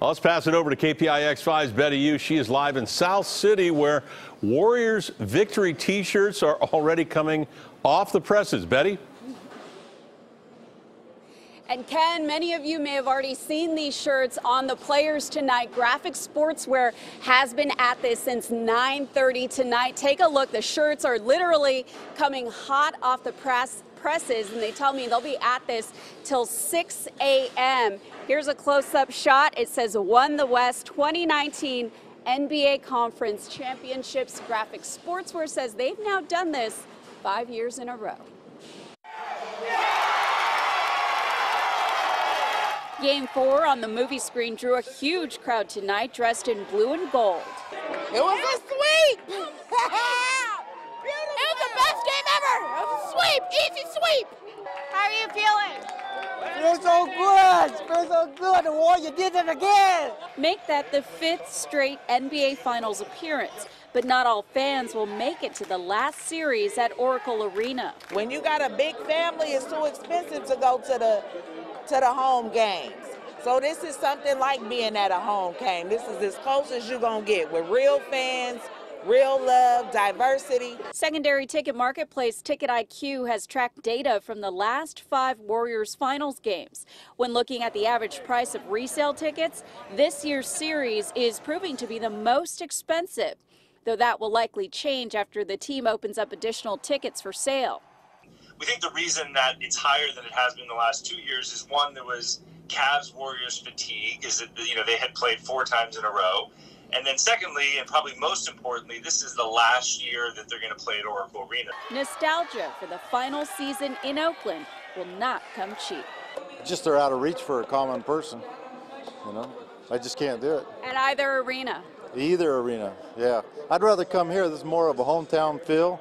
Let's pass it over to KPIX 5's Betty Yu. She is live in South City where Warriors victory t-shirts are already coming off the presses. Betty? And Ken, many of you may have already seen these shirts on the Players Tonight. Graphic Sportswear has been at this since 9:30 tonight. Take a look. The shirts are literally coming hot off the press presses, and they tell me they'll be at this till 6 a.m. Here's a close-up shot. It says won the West 2019 NBA Conference Championships. Graphic Sportswear says they've now done this five years in a row. Game four on the movie screen drew a huge crowd tonight, dressed in blue and gold. It was a sweep! sweep! Easy sweep! How are you feeling? Feels so good! Feels so good! The Warriors did it again! Make that the fifth straight NBA Finals appearance but not all fans will make it to the last series at Oracle Arena. When you got a big family, it's too expensive to go to the to the home games. So this is something like being at a home game. This is as close as you're going to get with real fans, real love, diversity. Secondary ticket marketplace Ticket IQ has tracked data from the last five Warriors finals games. When looking at the average price of resale tickets, this year's series is proving to be the most expensive, though that will likely change after the team opens up additional tickets for sale. We think the reason that it's higher than it has been the last two years is one, there was Cavs Warriors fatigue, is that you know they had played four times in a row. And then, secondly, and probably most importantly, this is the last year that they're going to play at Oracle Arena. Nostalgia for the final season in Oakland will not come cheap. Just they're out of reach for a common person. You know, I just can't do it. At either arena. Either arena, yeah. I'd rather come here. This is more of a hometown feel.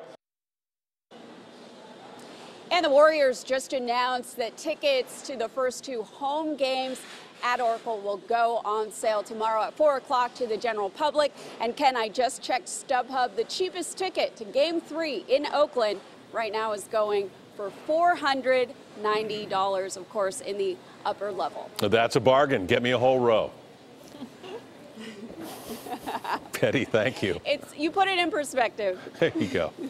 And the Warriors just announced that tickets to the first two home games at Oracle will go on sale tomorrow at 4 o'clock to the general public. And Ken, I just checked StubHub. The cheapest ticket to game three in Oakland right now is going for $490, of course, in the upper level. That's a bargain. Get me a whole row. Betty, thank you. It's You put it in perspective. There you go.